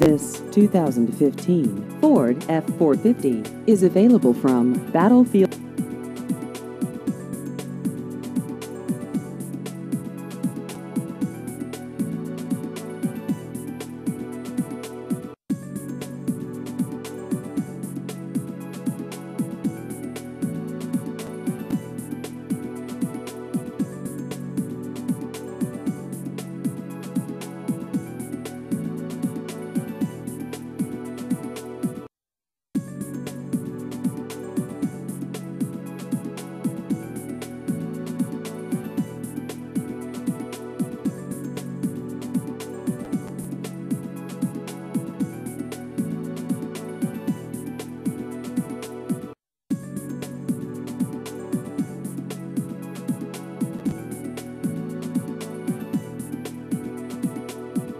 This 2015 Ford F-450 is available from Battlefield.